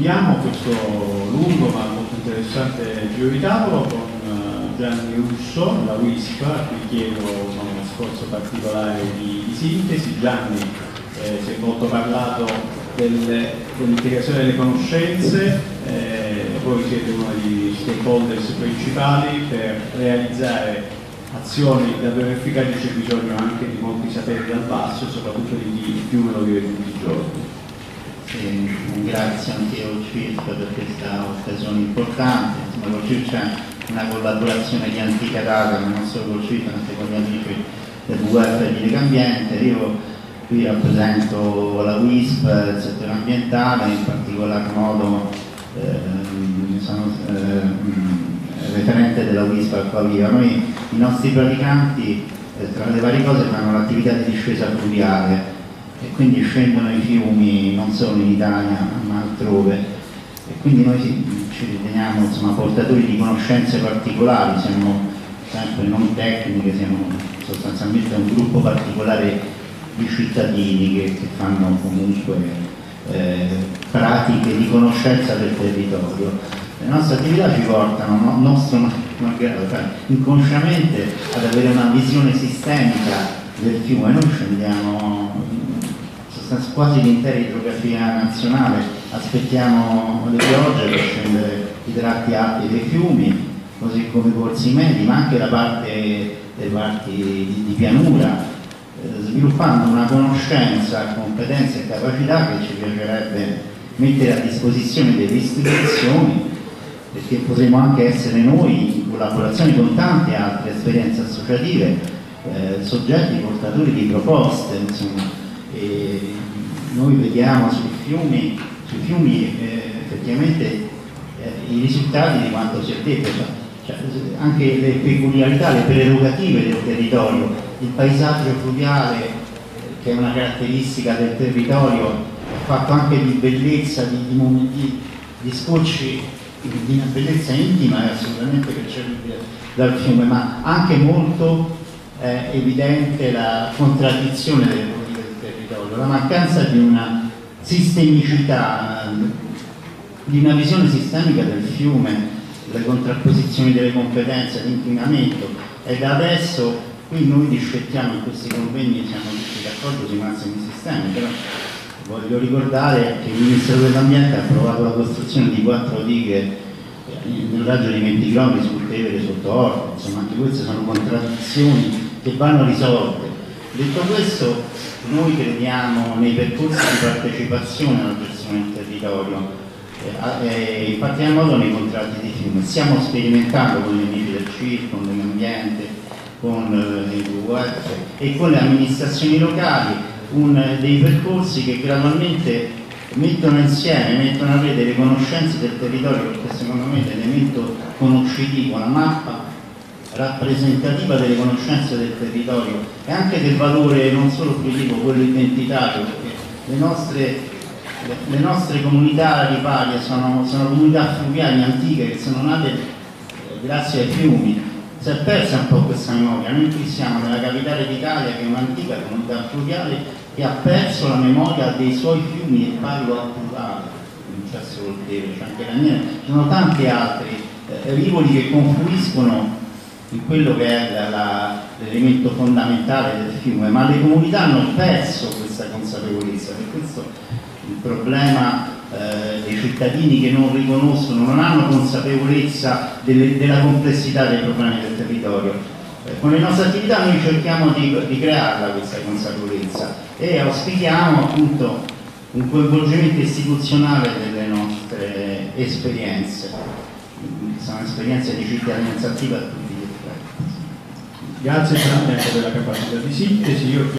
chiudiamo questo lungo ma molto interessante giro di tavolo con eh, Gianni Russo, la WISP, a chiedo uno sforzo particolare di, di sintesi. Gianni, eh, si è molto parlato del, dell'integrazione delle conoscenze, eh, voi siete uno degli stakeholders principali per realizzare azioni davvero efficaci c'è bisogno anche di molti saperi dal basso e soprattutto di chi più me lo vive tutti i giorni. Ringrazio anche io CIRC per questa occasione importante, insomma con CIRC c'è una collaborazione di antica data, non solo con CIRC, anche con gli amici del WWF di Legambiente. Io qui rappresento la WISP, il settore ambientale, in particolar modo eh, sono eh, referente della WISP a Pavia. Noi i nostri praticanti eh, tra le varie cose fanno l'attività di discesa fluviale e quindi scendono i fiumi solo in Italia ma altrove e quindi noi ci riteniamo insomma, portatori di conoscenze particolari, siamo sempre non tecniche, siamo sostanzialmente un gruppo particolare di cittadini che, che fanno comunque eh, pratiche di conoscenza del territorio. Le nostre attività ci portano, no, nostro cioè, inconsciamente ad avere una visione sistemica del fiume. Noi scendiamo quasi l'intera idrografia nazionale, aspettiamo le piogge per scendere i tratti alti dei fiumi, così come i corsi medi, ma anche la parte delle parti di, di pianura, eh, sviluppando una conoscenza, competenze e capacità che ci piacerebbe mettere a disposizione delle istituzioni perché potremo anche essere noi, in collaborazione con tante altre esperienze associative, eh, soggetti portatori di proposte. Insomma. Noi vediamo sui fiumi, sui fiumi eh, effettivamente eh, i risultati di quanto si è detto, cioè, cioè, anche le peculiarità, le prerogative del territorio, il paesaggio fluviale eh, che è una caratteristica del territorio, è fatto anche di bellezza, di, di, di, scocci di una bellezza intima e assolutamente percepibile dal fiume, ma anche molto eh, evidente la contraddizione del territorio, la mancanza di una sistemicità, di una visione sistemica del fiume, le contrapposizioni delle competenze, l'inquinamento e da adesso qui noi discettiamo in questi convegni siamo tutti d'accordo sui massimi sistemi, però Voglio ricordare che il Ministero dell'Ambiente ha approvato la costruzione di quattro dighe nel raggio di 20 km sul Tevere sotto Orto, insomma anche queste sono contraddizioni che vanno risolte. Detto questo, noi crediamo nei percorsi di partecipazione alla gestione del territorio, eh, in particolar modo nei contratti di fiume. Stiamo sperimentando con gli amici del CIR, con l'ambiente, con eh, il WWF e con le amministrazioni locali un, dei percorsi che gradualmente mettono insieme, mettono a rete le conoscenze del territorio, perché secondo me l'elemento conoscitivo, la mappa rappresentativa delle conoscenze del territorio e anche del valore non solo fruitivo, quello identitario, perché le nostre, le, nostre comunità riparie sono, sono, comunità fluviali antiche che sono nate eh, grazie ai fiumi, si è persa un po' questa memoria, noi qui siamo nella capitale d'Italia che è un'antica comunità fluviale che ha perso la memoria dei suoi fiumi e parlo al plurale, non c'è solo il Tevere, c'è anche la mia, ci sono tanti altri eh, rivoli che confluiscono in quello che è l'elemento fondamentale del fiume, ma le comunità hanno perso questa consapevolezza, per questo il problema eh, dei cittadini che non riconoscono, non hanno consapevolezza delle, della complessità dei problemi del territorio con le nostre attività noi cerchiamo di, di crearla questa consapevolezza e auspichiamo appunto un coinvolgimento istituzionale delle nostre esperienze. Sono esperienze di cittadinanza attiva a tutti. Grazie per la capacità di sintesi.